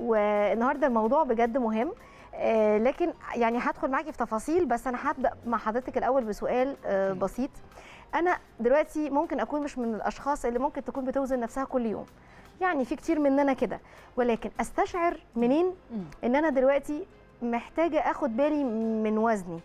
والنهارده الموضوع بجد مهم. آه، لكن يعني هدخل معاكي في تفاصيل بس أنا هبدأ مع حضرتك الأول بسؤال آه،. بسيط. أنا دلوقتي ممكن أكون مش من الأشخاص اللي ممكن تكون بتوزن نفسها كل يوم. يعني في كتير مننا كده. ولكن أستشعر منين. إن أنا دلوقتي محتاجة آخد بالي من وزني.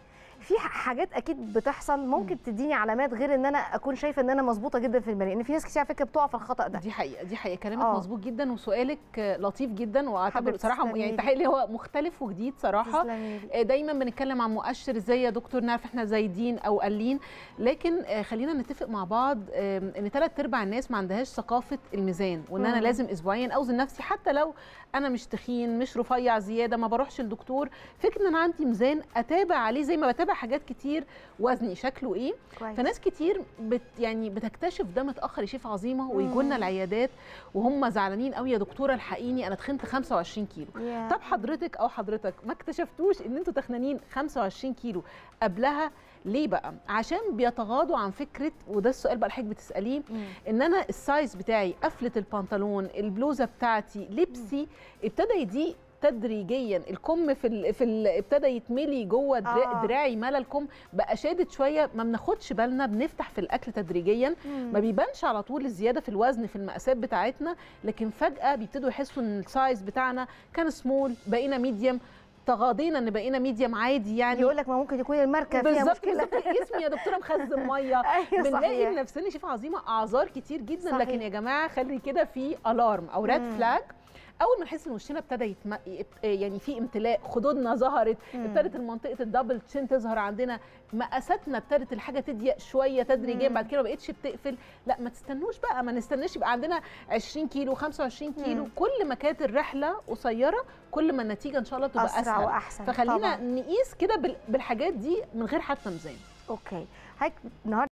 في حاجات أكيد بتحصل ممكن تديني علامات غير إن أنا أكون شايفة إن أنا مظبوطة جدا في المريء لأن في ناس كتير على فكرة بتقع في الخطأ ده دي حقيقة دي حقيقة كلامك آه. مظبوط جدا وسؤالك لطيف جدا وأعتبر حبيبتي صراحة تسلمي يعني. تحقيق هو مختلف وجديد صراحة. آه، دايما بنتكلم عن مؤشر إزاي يا دكتور نعرف إحنا زايدين أو قلين لكن آه، خلينا نتفق مع بعض إن ثلاث أرباع الناس ما عندهاش ثقافة الميزان وإن أنا. لازم اسبوعيا أوزن نفسي حتى لو أنا مش تخين مش رفيع زيادة ما بروحش للدكتور فكرة إن أنا عندي ميزان أتابع عليه زي ما بتابع حاجات كتير وزني شكله إيه. كويس. فناس كتير بت يعني بتكتشف ده متاخر يا شيف عظيمة ويجوا لنا. العيادات وهم زعلانين قوي. يا دكتورة الحقيني أنا تخنت 25 كيلو. يا. طب حضرتك أو حضرتك ما اكتشفتوش إن أنتوا تخنانين 25 كيلو قبلها؟ ليه بقى؟ عشان بيتغاضوا عن فكرة وده السؤال بقى حضرتك بتسأليه. إن أنا السايز بتاعي قفلة البنطلون البلوزة بتاعتي لبسي ابتدى يضيق تدريجيا. الكم في ال في ال ابتدى يتملي جوه آه. دراعي ملى الكم بقى شادد شوية. ما بناخدش بالنا بنفتح في الأكل تدريجيا. مم. ما بيبانش على طول الزيادة في الوزن في المقاسات بتاعتنا لكن فجأة بيبتدوا يحسوا إن ال size بتاعنا كان سمول بقينا medium تغاضينا إن بقينا medium عادي يعني. يقول لك ما ممكن يكون الماركة فيها مشكلة. بالظبط. جسمي يا دكتورة؟ مخزن مية. أيوه بنلاقي صحيح لنفسنا شايفه عظيمة أعذار كتير جدا. صحيح. لكن يا جماعة خلي كده في alarm أو red flag أول ما نحس إن وشنا ابتدى يتم... يت- يعني في امتلاء خدودنا ظهرت. ابتدت منطقه ال double chin تظهر عندنا مقاساتنا ابتدت الحاجة تضيق شوية تدريجيا. بعد كده ما بقتش بتقفل لا ما تستنوش بقى ما نستناش يبقى عندنا 20 كيلو 25 كيلو مم. كل ما كانت الرحلة قصيرة كل ما النتيجة إن شاء الله تبقى أسرع وأحسن فخلينا طبعاً. نقيس كده بال- بالحاجات دي من غير حتى ميزان أوكي هيك النهارده